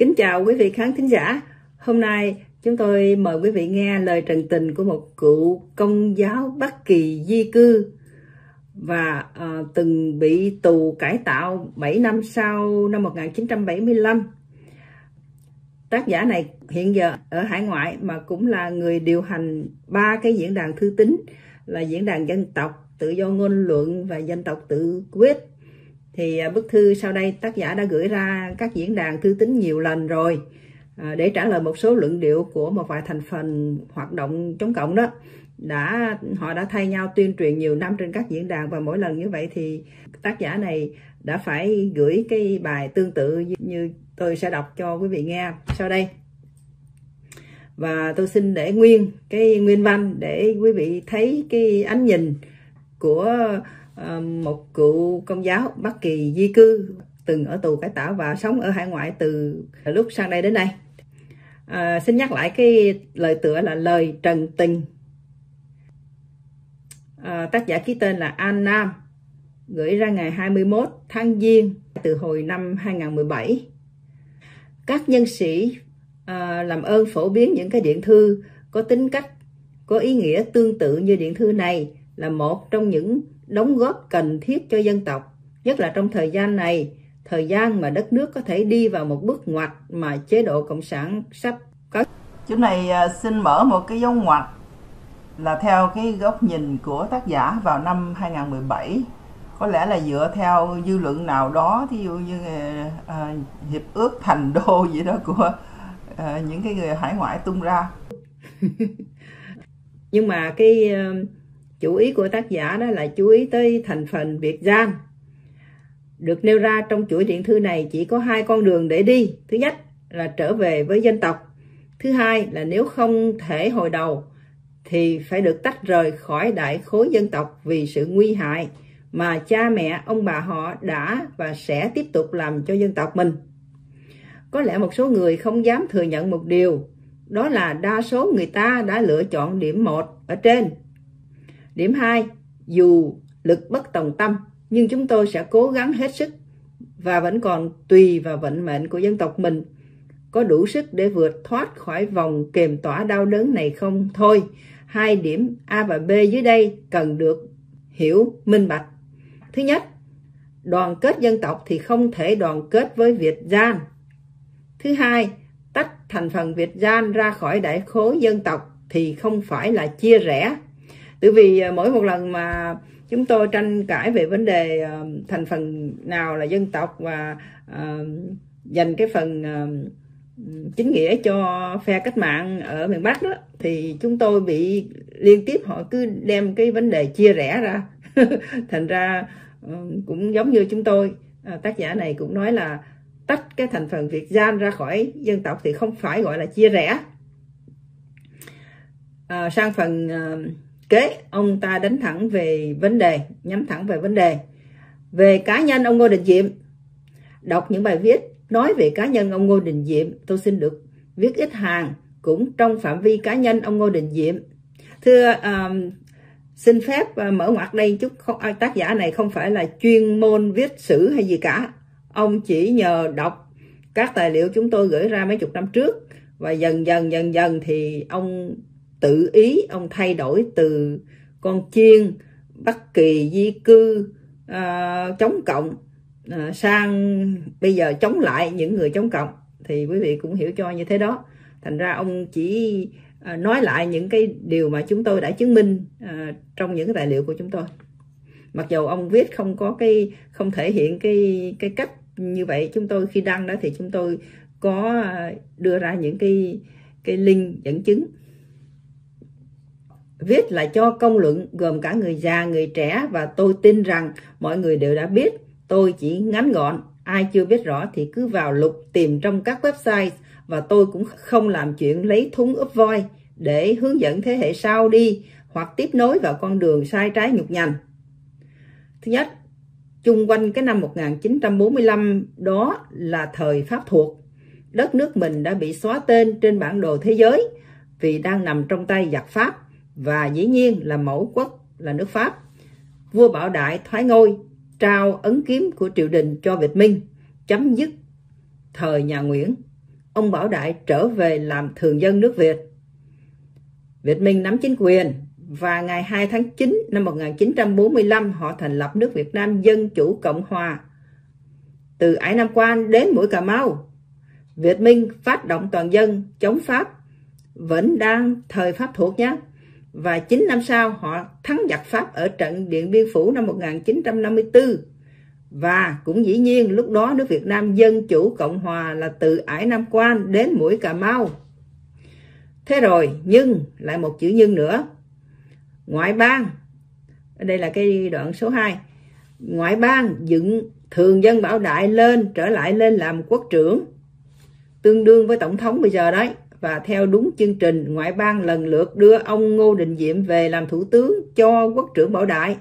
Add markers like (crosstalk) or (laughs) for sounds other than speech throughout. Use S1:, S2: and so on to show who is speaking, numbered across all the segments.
S1: Kính chào quý vị khán thính giả. Hôm nay chúng tôi mời quý vị nghe lời trần tình của một cựu công giáo Bắc Kỳ di cư và uh, từng bị tù cải tạo 7 năm sau năm 1975. Tác giả này hiện giờ ở hải ngoại mà cũng là người điều hành ba cái diễn đàn thư tín là diễn đàn dân tộc, tự do ngôn luận và dân tộc tự quyết thì à, bức thư sau đây tác giả đã gửi ra các diễn đàn thư tín nhiều lần rồi à, để trả lời một số luận điệu của một vài thành phần hoạt động chống cộng đó. Đã, họ đã thay nhau tuyên truyền nhiều năm trên các diễn đàn và mỗi lần như vậy thì tác giả này đã phải gửi cái bài tương tự như tôi sẽ đọc cho quý vị nghe sau đây. Và tôi xin để nguyên cái nguyên văn để quý vị thấy cái ánh nhìn của Ờ, một cựu công giáo Bắc Kỳ di cư từng ở tù cải tạo và sống ở hải ngoại từ lúc sang đây đến đây. À, ờ, xin nhắc lại cái lời tựa là lời trần tình. À, tác giả ký tên là An Nam, gửi ra ngày 21 tháng Giêng từ hồi năm 2017. Các nhân sĩ à, làm ơn phổ biến những cái điện thư có tính cách, có ý nghĩa tương tự như điện thư này là một trong những đóng góp cần thiết cho dân tộc, nhất là trong thời gian này, thời gian mà đất nước có thể đi vào một bước ngoặt mà chế độ cộng sản sắp có.
S2: Chỗ này à, xin mở một cái dấu ngoặt là theo cái góc nhìn của tác giả vào năm 2017 có lẽ là dựa theo dư luận nào đó thí dụ như uh, hiệp ước thành đô (laughs) gì đó của uh, những cái người hải ngoại tung ra (laughs)
S1: nhưng mà cái uh, chủ ý của tác giả đó là chú ý tới thành phần Việt gian. Được nêu ra trong chuỗi điện thư này chỉ có hai con đường để đi. Thứ nhất là trở về với dân tộc. Thứ hai là nếu không thể hồi đầu thì phải được tách rời khỏi đại khối dân tộc vì sự nguy hại mà cha mẹ, ông bà họ đã và sẽ tiếp tục làm cho dân tộc mình. Có lẽ một số người không dám thừa nhận một điều, đó là đa số người ta đã lựa chọn điểm một ở trên Điểm 2, dù lực bất tòng tâm, nhưng chúng tôi sẽ cố gắng hết sức và vẫn còn tùy vào vận mệnh của dân tộc mình có đủ sức để vượt thoát khỏi vòng kềm tỏa đau đớn này không thôi. Hai điểm A và B dưới đây cần được hiểu minh bạch. Thứ nhất, đoàn kết dân tộc thì không thể đoàn kết với Việt gian. Thứ hai, tách thành phần Việt gian ra khỏi đại khối dân tộc thì không phải là chia rẽ Tại vì à, mỗi một lần mà chúng tôi tranh cãi về vấn đề à, thành phần nào là dân tộc và à, dành cái phần chính nghĩa cho phe cách mạng ở miền Bắc đó thì chúng tôi bị liên tiếp họ cứ đem cái vấn đề chia rẽ ra. (laughs) Thành ra ờ, cũng giống như chúng tôi tác giả này cũng nói là tách cái thành phần Việt gian ra khỏi dân tộc thì không phải gọi là chia rẽ. À, sang phần uh, kế ông ta đánh thẳng về vấn đề nhắm thẳng về vấn đề. Về cá nhân ông Ngô Đình Diệm. Đọc những bài viết nói về cá nhân ông Ngô Đình Diệm tôi xin được viết ít hàng cũng trong phạm vi cá nhân ông Ngô Đình Diệm. Thưa um, xin phép ờ, mở ngoặt đây chút. Không, à, tác giả này không phải là chuyên môn viết sử hay gì cả. Ông chỉ nhờ đọc các tài liệu chúng tôi gửi ra mấy chục năm trước và dần dần dần dần thì ông tự ý ông thay đổi từ con chiên bất kỳ di cư uh, chống cộng uh, sang bây giờ chống lại những người chống cộng. Thì quý vị cũng hiểu cho như thế đó. Thành ra ông chỉ uh, nói lại những cái điều mà chúng tôi đã chứng minh uh, trong những cái tài liệu của chúng tôi. Mặc dù ông viết không có cái không thể hiện cái cái cách như vậy chúng tôi khi đăng đó thì chúng tôi có đưa ra những cái cái link dẫn chứng viết là cho công luận gồm cả người già, người trẻ và tôi tin rằng mọi người đều đã biết. Tôi chỉ ngắn gọn, ai chưa biết rõ thì cứ vào lục tìm trong các website và tôi cũng không làm chuyện lấy thúng úp voi để hướng dẫn thế hệ sau đi hoặc tiếp nối vào con đường sai trái nhục nhằn. Thứ nhất, chung quanh cái năm 1945 đó là thời Pháp thuộc. Đất nước mình đã bị xóa tên trên bản đồ thế giới vì đang nằm trong tay giặc Pháp và dĩ nhiên là mẫu quốc là nước Pháp. Vua Bảo Đại thoái ngôi, trao ấn kiếm của triều đình cho Việt Minh, chấm dứt thời nhà Nguyễn. ông Bảo Đại trở về làm thường dân nước Việt. Việt Minh nắm chính quyền và ngày 2 tháng 9 năm 1945 họ thành lập nước Việt Nam Dân Chủ Cộng Hòa. Từ Ải Nam Quan đến mũi Cà Mau, Việt Minh phát động toàn dân chống Pháp vẫn đang thời Pháp thuộc nhé. Và 9 năm sau họ thắng giặc Pháp ở trận Điện Biên Phủ năm 1954. Và cũng dĩ nhiên lúc đó nước Việt Nam Dân Chủ Cộng Hòa là từ Ải Nam Quan đến mũi Cà Mau. Thế rồi, nhưng, lại một chữ nhưng nữa. Ngoại bang, đây là cái đoạn số 2. Ngoại bang dựng thường dân bảo đại lên, trở lại lên làm quốc trưởng. Tương đương với tổng thống bây giờ đấy. Và theo đúng chương trình, ngoại bang lần lượt đưa ông Ngô Đình Diệm về làm thủ tướng cho quốc trưởng bảo đại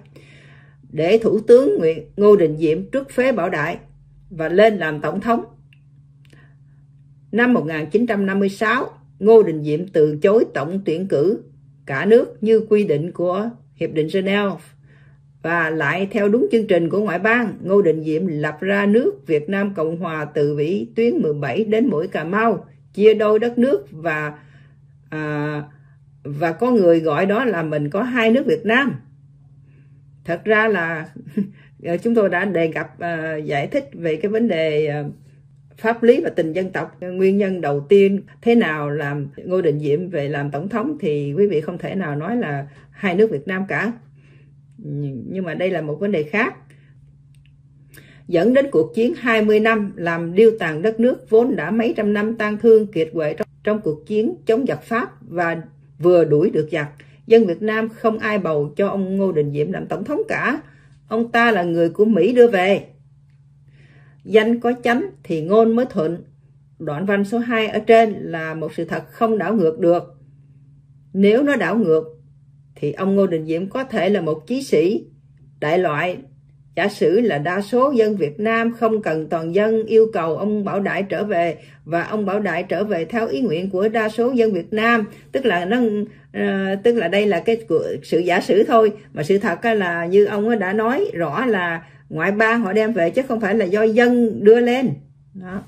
S1: để Thủ tướng Nguyễn Ngô Đình Diệm trước phế Bảo Đại và lên làm Tổng thống. Năm 1956, Ngô Đình Diệm từ chối tổng tuyển cử cả nước như quy định của Hiệp định Geneva và lại theo đúng chương trình của ngoại bang, Ngô Đình Diệm lập ra nước Việt Nam Cộng Hòa từ vĩ tuyến 17 đến mũi Cà Mau, chia đôi đất nước và à, và có người gọi đó là mình có hai nước Việt Nam. Thật ra là (laughs) à, chúng tôi đã đề cập à, giải thích về cái vấn đề à, pháp lý và tình dân tộc. Nguyên nhân đầu tiên thế nào làm ngô đình diệm về làm tổng thống thì quý vị không thể nào nói là hai nước việt nam cả. Nhưng mà đây là một vấn đề khác dẫn đến cuộc chiến 20 năm làm điêu tàn đất nước vốn đã mấy trăm năm tan thương kiệt quệ trong, trong cuộc chiến chống giặc Pháp và vừa đuổi được giặc dân Việt Nam không ai bầu cho ông Ngô Đình Diệm làm tổng thống cả. Ông ta là người của Mỹ đưa về. Danh có chánh thì ngôn mới thuận. Đoạn văn số 2 ở trên là một sự thật không đảo ngược được. Nếu nó đảo ngược thì ông Ngô Đình Diệm có thể là một chí sĩ đại loại Giả sử là đa số dân Việt Nam không cần toàn dân yêu cầu ông Bảo Đại trở về và ông Bảo Đại trở về theo ý nguyện của đa số dân Việt Nam, tức là nó uh, tức là đây là cái sự giả sử thôi, mà sự thật là như ông đã nói rõ là ngoại bang họ đem về chứ không phải là do dân đưa lên. Đó.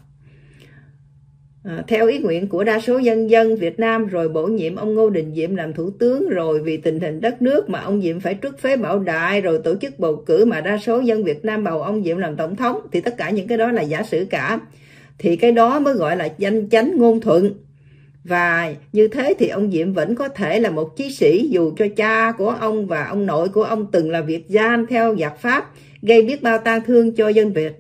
S1: À, theo ý nguyện của đa số dân dân Việt Nam rồi bổ nhiệm ông Ngô Đình Diệm làm thủ tướng rồi vì tình hình đất nước mà ông Diệm phải trước phế bảo đại rồi tổ chức bầu cử mà đa số dân Việt Nam bầu ông Diệm làm tổng thống thì tất cả những cái đó là giả sử cả. Thì cái đó mới gọi là danh chánh ngôn thuận. Và như thế thì ông Diệm vẫn có thể là một chí sĩ dù cho cha của ông và ông nội của ông từng là Việt gian theo giặc Pháp gây biết bao tang thương cho dân Việt.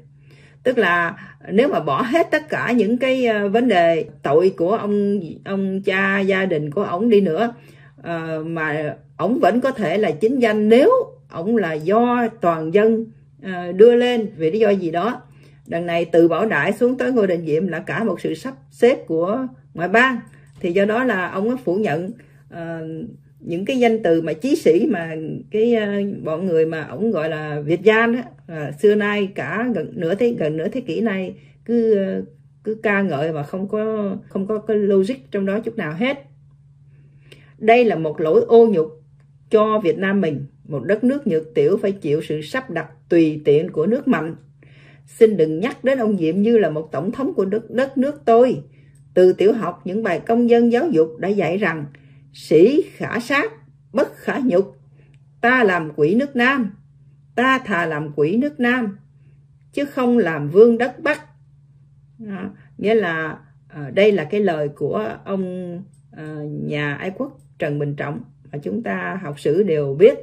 S1: Tức là nếu mà bỏ hết tất cả những cái ờ, vấn đề tội của ông ông cha gia đình của ông đi nữa uh, mà ông vẫn có thể là chính danh nếu ông là do toàn dân uh, đưa lên vì lý do gì đó. Đằng này từ bảo đại xuống tới ngôi đình diệm là cả một sự sắp xếp của ngoại bang. Thì do đó là ông phủ nhận uh, những cái danh từ mà chí sĩ mà cái uh, bọn người mà ông gọi là Việt gian đó. Ờ, xưa nay cả gần nửa thế gần nửa thế kỷ nay cứ ờ, cứ ca ngợi mà không có không có cái logic trong đó chút nào hết. Đây là một lỗi ô nhục cho Việt Nam mình một đất nước nhược tiểu phải chịu sự sắp đặt tùy tiện của nước mạnh. Xin đừng nhắc đến ông Diệm như là một tổng thống của đất, đất nước tôi. Từ tiểu học những bài công dân giáo dục đã dạy rằng sĩ khả sát, bất khả nhục. Ta làm quỷ nước Nam, ta thà làm quỷ nước Nam, chứ không làm vương đất Bắc. Đó, nghĩa là ờ, đây là cái lời của ông ờ, nhà ái quốc Trần Bình Trọng mà chúng ta học sử đều biết.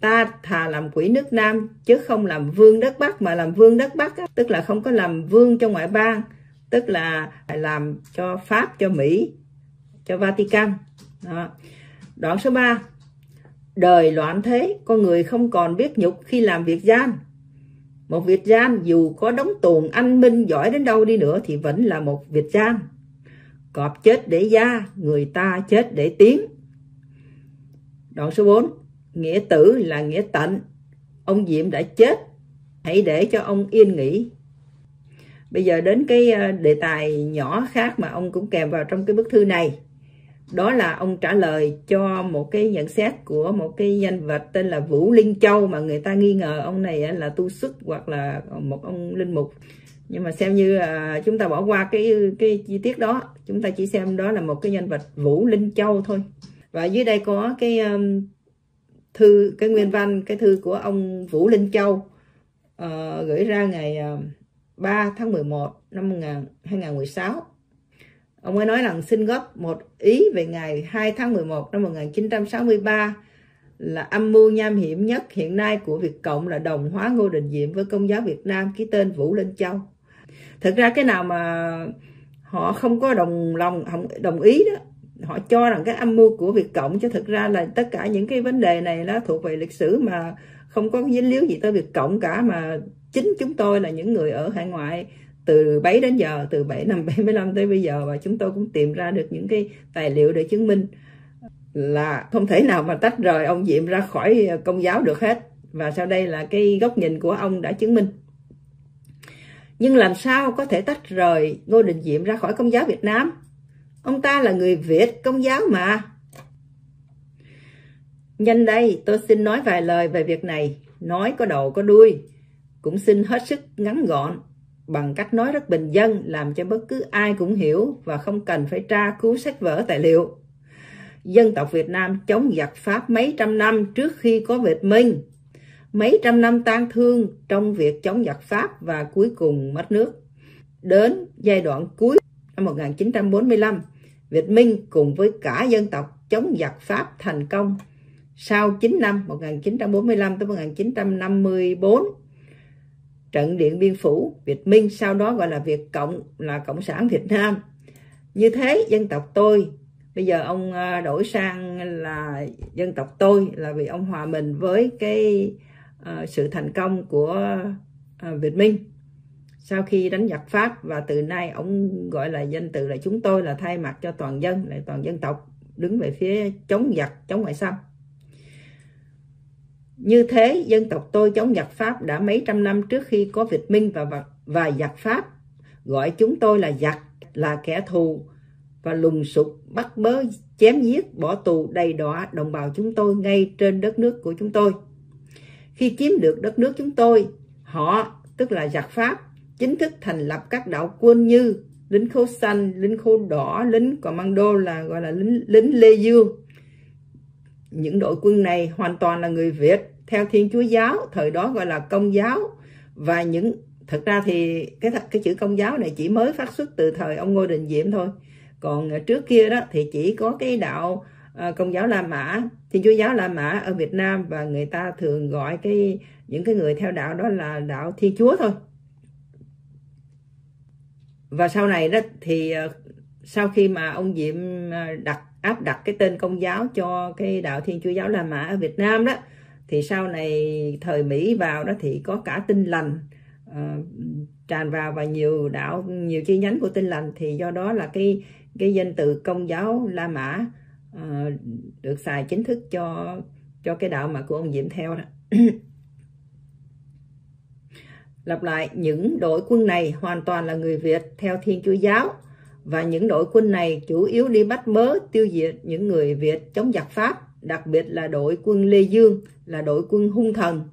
S1: Ta thà làm quỷ nước Nam chứ không làm vương đất Bắc mà làm vương đất Bắc tức là không có làm vương cho ngoại bang, tức là làm cho Pháp cho Mỹ cho Vatican. Đó. Đoạn số 3. Đời loạn thế, con người không còn biết nhục khi làm việc gian. Một việc gian dù có đóng tuồng anh minh giỏi đến đâu đi nữa thì vẫn là một việc gian. Cọp chết để da, người ta chết để tiếng. Đoạn số 4. Nghĩa tử là nghĩa tận. Ông Diệm đã chết, hãy để cho ông yên nghỉ. Bây giờ đến cái ờ, đề tài nhỏ khác mà ông cũng kèm vào trong cái bức thư này đó là ông trả lời cho một cái nhận xét của một cái nhân vật tên là Vũ Linh Châu mà người ta nghi ngờ ông này là tu xuất hoặc là một ông linh mục. Nhưng mà xem như à, chúng ta bỏ qua cái cái chi tiết đó chúng ta chỉ xem đó là một cái nhân vật Vũ Linh Châu thôi. Và dưới đây có cái um, thư cái nguyên văn cái thư của ông Vũ Linh Châu uh, gửi ra ngày à, uh, 3 tháng 11 năm 2016 ông ấy nói rằng xin góp một ý về ngày 2 tháng 11 năm 1963 là âm mưu nham hiểm nhất hiện nay của Việt Cộng là đồng hóa Ngô Đình Diệm với Công giáo Việt Nam ký tên Vũ Linh Châu. Thực ra cái nào mà họ không có đồng lòng, không đồng ý đó, họ cho rằng cái âm mưu của Việt Cộng chứ thực ra là tất cả những cái vấn đề này nó thuộc về lịch sử mà không có dính líu gì tới Việt Cộng cả, mà chính chúng tôi là những người ở hải ngoại từ bấy đến giờ, từ 7 năm 75 tới bây giờ và chúng tôi cũng tìm ra được những cái tài liệu để chứng minh là không thể nào mà tách rời ông Diệm ra khỏi công giáo được hết. Và sau đây là cái góc nhìn của ông đã chứng minh. Nhưng làm sao có thể tách rời Ngô Đình Diệm ra khỏi công giáo Việt Nam? Ông ta là người Việt, công giáo mà. Nhân đây, tôi xin nói vài lời về việc này. Nói có đầu có đuôi, cũng xin hết sức ngắn gọn bằng cách nói rất bình dân làm cho bất cứ ai cũng hiểu và không cần phải tra cứu sách vở tài liệu dân tộc Việt Nam chống giặc Pháp mấy trăm năm trước khi có Việt Minh. Mấy trăm năm tan thương trong việc chống giặc Pháp và cuối cùng mất nước. Đến giai đoạn cuối năm 1945, Việt Minh cùng với cả dân tộc chống giặc Pháp thành công. Sau 9 năm 1945 tới 1954, trận Điện Biên Phủ, Việt Minh sau đó gọi là Việt Cộng là Cộng sản Việt Nam. Như thế dân tộc tôi bây giờ ông à, đổi sang là dân tộc tôi là vì ông hòa mình với cái uh, sự thành công của uh, Việt Minh sau khi đánh giặc Pháp và từ nay ông gọi là danh từ là chúng tôi là thay mặt cho toàn dân là toàn dân tộc đứng về phía chống giặc chống ngoại xâm như thế dân tộc tôi chống giặc Pháp đã mấy trăm năm trước khi có Việt Minh và và, và giặc Pháp. Gọi chúng tôi là giặc là kẻ thù và lùng sục bắt bớ chém giết bỏ tù đầy đọa đồng bào chúng tôi ngay trên đất nước của chúng tôi. Khi chiếm được đất nước chúng tôi họ tức là giặc pháp chính thức thành lập các đạo quân như lính khố xanh lính khố đỏ lính commando là gọi là lính lính lê dương. Những đội quân này hoàn toàn là người việt theo thiên chúa giáo, thời đó gọi là công giáo. Và những, thật ra thì cái cái chữ công giáo này chỉ mới phát xuất từ thời ông ngô đình diệm thôi. Còn ờ, trước kia đó thì chỉ có cái đạo ờ, công giáo La Mã, Thiên Chúa giáo La Mã ở Việt Nam và người ta thường gọi cái, những cái người theo đạo đó là đạo Thiên Chúa thôi. Và sau này đó thì ờ, sau khi mà ông Diệm đặt, áp đặt cái tên công giáo cho cái đạo Thiên Chúa giáo La Mã ở Việt Nam đó thì sau này thời Mỹ vào đó thì có cả tinh lành uh, tràn vào và nhiều đạo nhiều chi nhánh của tinh lành. Thì do đó là cái cái danh từ công giáo La Mã uh, được xài chính thức cho cho cái đạo mà của ông Diệm theo đó. (coughs) Lặp lại, những đội quân này hoàn toàn là người Việt theo Thiên Chúa Giáo. Và những đội quân này chủ yếu đi bắt mớ tiêu diệt những người Việt chống giặc Pháp, đặc biệt là đội quân Lê Dương là đội quân hung thần.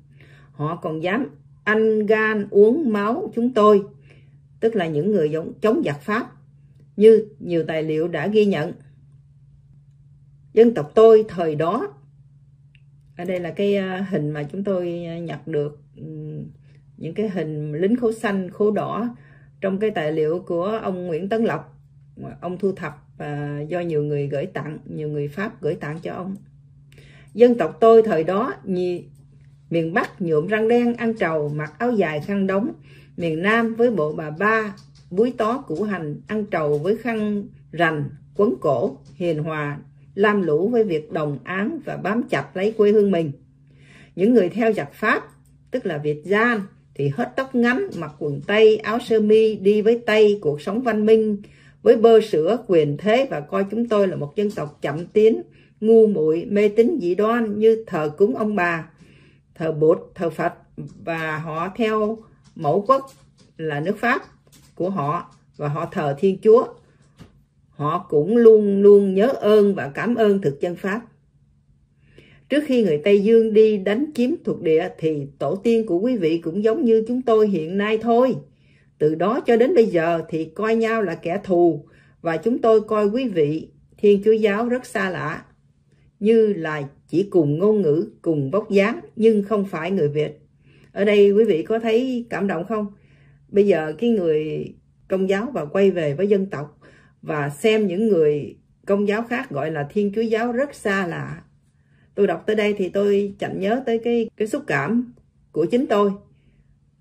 S1: Họ còn dám ăn gan uống máu chúng tôi, tức là những người chống giặc Pháp như nhiều tài liệu đã ghi nhận. Dân tộc tôi thời đó, ở đây là cái ờ, hình mà chúng tôi ờ, nhặt được, ừ, những cái hình lính khố xanh, khố đỏ trong cái tài liệu của ông Nguyễn Tấn Lộc, ông thu thập và do nhiều người gửi tặng, nhiều người Pháp gửi tặng cho ông. Dân tộc tôi thời đó, nhì, miền Bắc nhuộm răng đen, ăn trầu, mặc áo dài khăn đóng, miền Nam với bộ bà ba búi tó củ hành, ăn trầu với khăn rành, quấn cổ, hiền hòa, lam lũ với việc đồng án và bám chặt lấy quê hương mình. Những người theo giặc Pháp, tức là Việt Gian, thì hết tóc ngắn, mặc quần tây, áo sơ mi, đi với tây, cuộc sống văn minh, với bơ sữa, quyền thế và coi chúng tôi là một dân tộc chậm tiến, ngu muội mê tín dị đoan như thờ cúng ông bà, thờ bột, thờ Phật và họ theo mẫu quốc là nước Pháp của họ và họ thờ Thiên Chúa. Họ cũng luôn luôn nhớ ơn và cảm ơn thực dân Pháp. Trước khi người Tây Dương đi đánh chiếm thuộc địa thì tổ tiên của quý vị cũng giống như chúng tôi hiện nay thôi. Từ đó cho đến bây giờ thì coi nhau là kẻ thù và chúng tôi coi quý vị Thiên Chúa Giáo rất xa lạ, như là chỉ cùng ngôn ngữ, cùng vóc dáng nhưng không phải người Việt. Ở đây quý vị có thấy cảm động không? Bây giờ cái người công giáo và quay về với dân tộc và xem những người công giáo khác gọi là Thiên Chúa Giáo rất xa lạ. Tôi đọc tới đây thì tôi chẳng nhớ tới cái cái xúc cảm của chính tôi.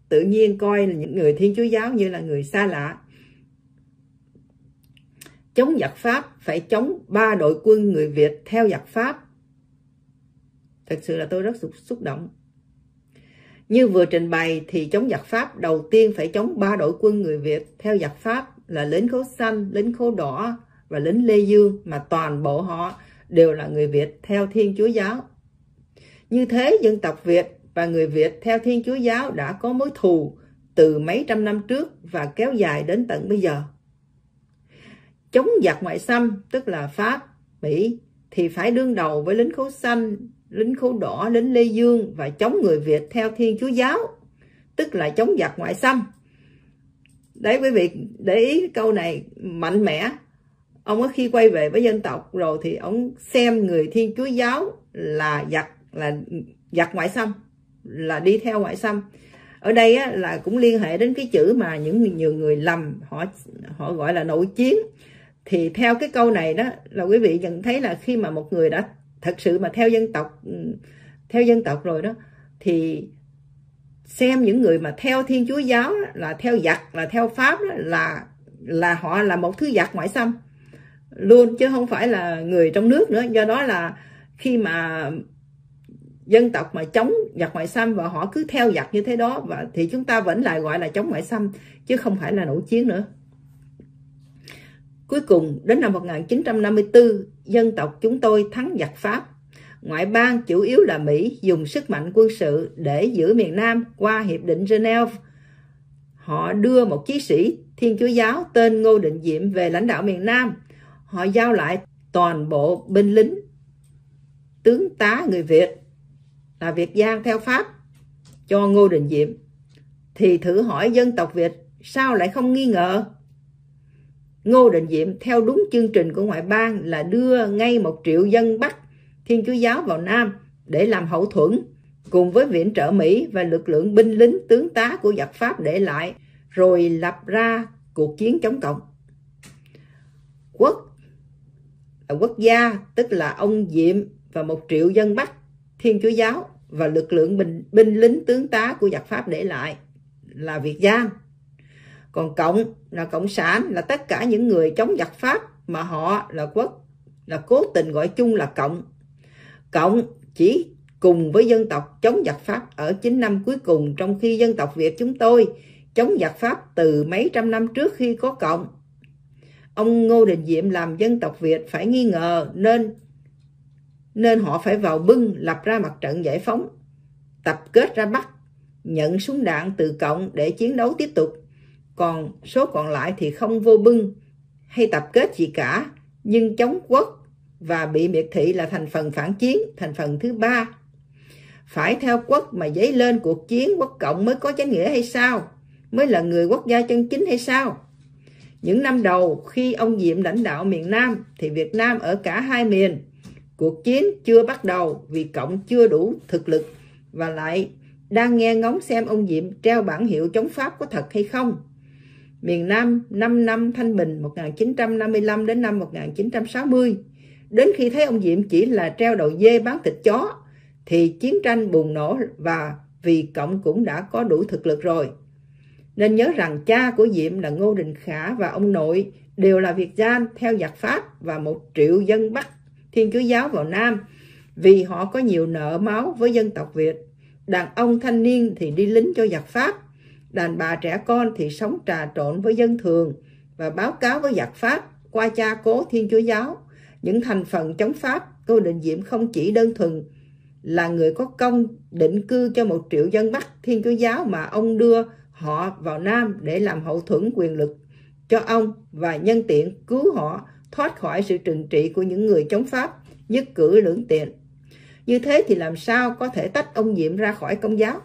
S1: Tự nhiên coi là những người Thiên Chúa Giáo như là người xa lạ chống giặc Pháp phải chống ba đội quân người Việt theo giặc Pháp. Thật sự là tôi rất xúc động. Như vừa trình bày thì chống giặc Pháp đầu tiên phải chống ba đội quân người Việt theo giặc Pháp là lính khố xanh, lính khố đỏ và lính Lê Dương mà toàn bộ họ đều là người Việt theo Thiên Chúa Giáo. Như thế dân tộc Việt và người Việt theo Thiên Chúa Giáo đã có mối thù từ mấy trăm năm trước và kéo dài đến tận bây giờ chống giặc ngoại xâm tức là Pháp, Mỹ thì phải đương đầu với lính khấu xanh, lính khấu đỏ, lính Lê Dương và chống người Việt theo Thiên Chúa Giáo tức là chống giặc ngoại xâm. Đấy quý vị để ý câu này mạnh mẽ. Ông khi quay về với dân tộc rồi thì ông xem người Thiên Chúa Giáo là giặc là giặc ngoại xâm là đi theo ngoại xâm ở đây á, là cũng liên hệ đến cái chữ mà những nhiều người lầm họ họ gọi là nội chiến thì theo cái câu này đó là quý vị nhận thấy là khi mà một người đã thật sự mà theo dân tộc ừ, theo dân tộc rồi đó thì xem những người mà theo thiên chúa giáo đó, là theo giặc là theo pháp đó, là là họ là một thứ giặc ngoại xâm luôn chứ không phải là người trong nước nữa. Do đó là khi mà dân tộc mà chống giặc ngoại xâm và họ cứ theo giặc như thế đó và thì chúng ta vẫn lại gọi là chống ngoại xâm chứ không phải là nội chiến nữa. Cuối cùng, đến năm 1954, dân tộc chúng tôi thắng giặc Pháp. Ngoại bang chủ yếu là Mỹ dùng sức mạnh quân sự để giữ miền Nam qua Hiệp định Geneva. Họ đưa một chiến sĩ Thiên Chúa Giáo tên Ngô Định Diệm về lãnh đạo miền Nam. Họ giao lại toàn bộ binh lính, tướng tá người Việt là Việt Giang theo Pháp cho Ngô Định Diệm. Thì thử hỏi dân tộc Việt sao lại không nghi ngờ? Ngô Đình Diệm theo đúng chương trình của ngoại bang là đưa ngay một triệu dân Bắc Thiên Chúa Giáo vào Nam để làm hậu thuẫn cùng với viện trợ Mỹ và lực lượng binh lính tướng tá của giặc Pháp để lại rồi lập ra cuộc chiến chống cộng. Quốc là quốc gia tức là ông Diệm và một triệu dân Bắc Thiên Chúa Giáo và lực lượng binh, binh lính tướng tá của giặc Pháp để lại là Việt Giang còn cộng là cộng sản là tất cả những người chống giặc pháp mà họ là quốc, là cố tình gọi chung là cộng. Cộng chỉ cùng với dân tộc chống giặc pháp ở 9 năm cuối cùng, trong khi dân tộc việt chúng tôi chống giặc pháp từ mấy trăm năm trước khi có cộng. Ông ngô đình diệm làm dân tộc việt phải nghi ngờ nên nên họ phải vào bưng lập ra mặt trận giải phóng, tập kết ra bắc, nhận súng đạn từ cộng để chiến đấu tiếp tục còn số còn lại thì không vô bưng hay tập kết gì cả, nhưng chống quốc và bị miệt thị là thành phần phản chiến, thành phần thứ ba. Phải theo quốc mà dấy lên cuộc chiến quốc cộng mới có chánh nghĩa hay sao? Mới là người quốc gia chân chính hay sao? Những năm đầu khi ông Diệm lãnh đạo miền Nam thì Việt Nam ở cả hai miền. Cuộc chiến chưa bắt đầu vì cộng chưa đủ thực lực và lại đang nghe ngóng xem ông Diệm treo bản hiệu chống Pháp có thật hay không miền Nam 5 năm thanh bình 1955 đến năm 1960. Đến khi thấy ông Diệm chỉ là treo đầu dê bán thịt chó, thì chiến tranh bùng nổ và vì Cộng cũng đã có đủ thực lực rồi. Nên nhớ rằng cha của Diệm là Ngô Đình Khả và ông nội đều là Việt Gian theo giặc Pháp và một triệu dân Bắc Thiên Chúa Giáo vào Nam vì họ có nhiều nợ máu với dân tộc Việt. Đàn ông thanh niên thì đi lính cho giặc Pháp đàn bà trẻ con thì sống trà trộn với dân thường và báo cáo với giặc Pháp qua cha cố Thiên Chúa Giáo. Những thành phần chống Pháp, cô Định Diệm không chỉ đơn thuần là người có công định cư cho một triệu dân Bắc Thiên Chúa Giáo mà ông đưa họ vào Nam để làm hậu thuẫn quyền lực cho ông và nhân tiện cứu họ thoát khỏi sự trừng trị của những người chống Pháp nhất cử lưỡng tiện. Như thế thì làm sao có thể tách ông Diệm ra khỏi công giáo?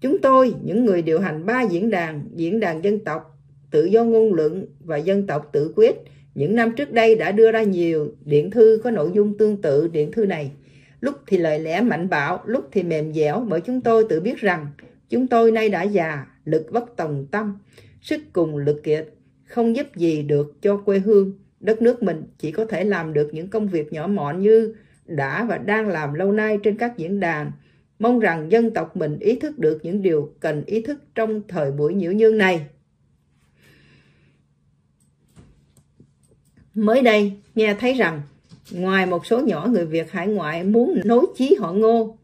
S1: Chúng tôi, những người điều hành ba diễn đàn, diễn đàn dân tộc, tự do ngôn luận và dân tộc tự quyết, những năm trước đây đã đưa ra nhiều điện thư có nội dung tương tự điện thư này. Lúc thì lời lẽ mạnh bạo, lúc thì mềm dẻo bởi chúng tôi tự biết rằng chúng tôi nay đã già, lực bất tòng tâm, sức cùng lực kiệt, không giúp gì được cho quê hương. Đất nước mình chỉ có thể làm được những công việc nhỏ mọn như đã và đang làm lâu nay trên các diễn đàn. Mong rằng dân tộc mình ý thức được những điều cần ý thức trong thời buổi nhiễu nhương này. Mới đây, nghe thấy rằng ngoài một số nhỏ người Việt hải ngoại muốn nối chí họ ngô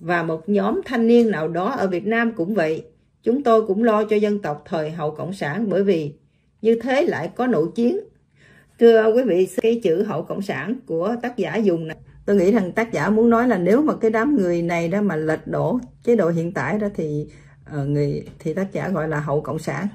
S1: và một nhóm thanh niên nào đó ở Việt Nam cũng vậy, chúng tôi cũng lo cho dân tộc thời hậu Cộng sản bởi vì như thế lại có nội chiến. Thưa quý vị, cái chữ hậu Cộng sản của tác giả dùng này, tôi nghĩ rằng tác giả muốn nói là nếu mà cái đám người này đó mà lật đổ chế độ hiện tại đó thì uh, người thì tác giả gọi là hậu Cộng sản.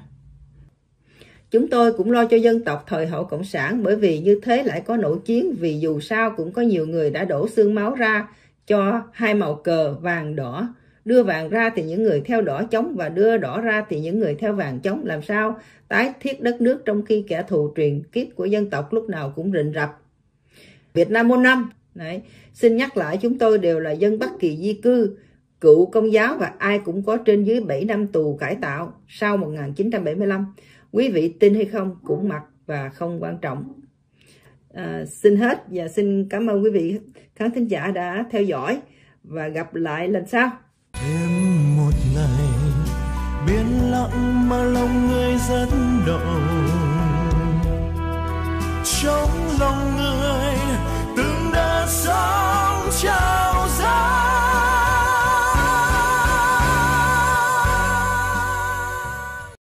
S1: Chúng tôi cũng lo cho dân tộc thời hậu Cộng sản bởi vì như thế lại có nội chiến vì dù sao cũng có nhiều người đã đổ xương máu ra cho hai màu cờ vàng đỏ. Đưa vàng ra thì những người theo đỏ chống và đưa đỏ ra thì những người theo vàng chống. Làm sao tái thiết đất nước trong khi kẻ thù truyền kiếp của dân tộc lúc nào cũng rình rập. Việt Nam môn năm. Đấy. Xin nhắc lại chúng tôi đều là dân Bắc Kỳ di cư, cựu công giáo và ai cũng có trên dưới 7 năm tù cải tạo sau 1975. Quý vị tin hay không cũng mặc và không quan trọng. À, xin hết và xin cảm ơn quý vị khán thính giả đã theo dõi và gặp lại lần sau.
S3: Thêm một ngày biến lặng mà lòng người rất động trong lòng người Sống